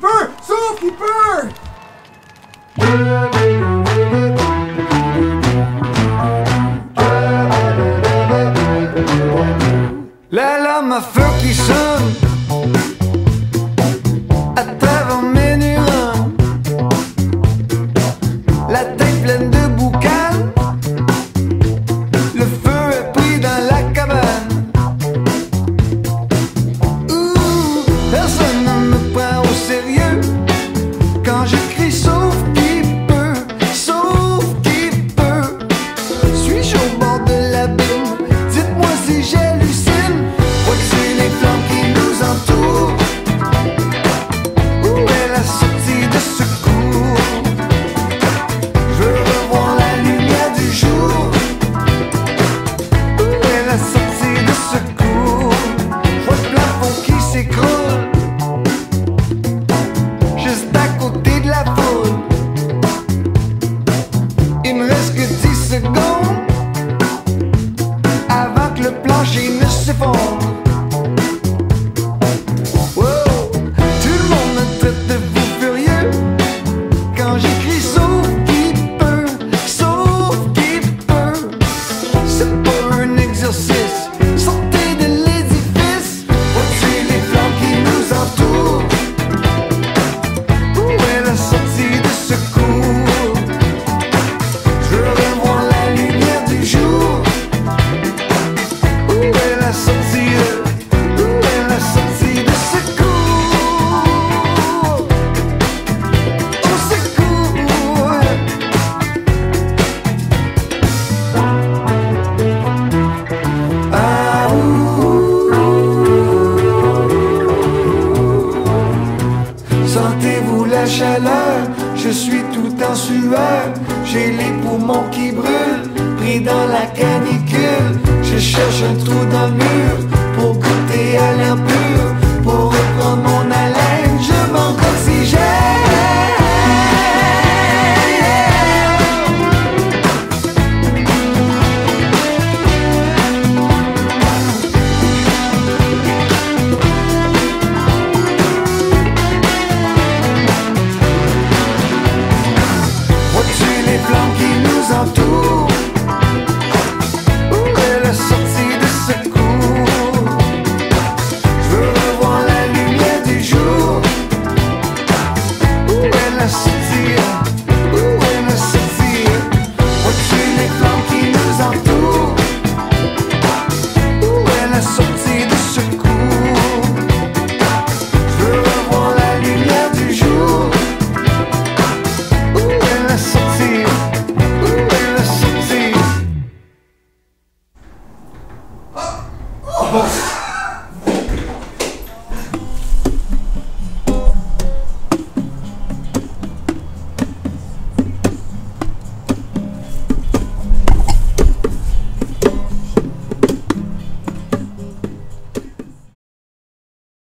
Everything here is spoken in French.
Keeper! Zookeeper! la chaleur, je suis tout en sueur, j'ai les poumons qui brûlent, pris dans la canicule, je cherche un trou dans le mur pour goûter à l'air. Oh.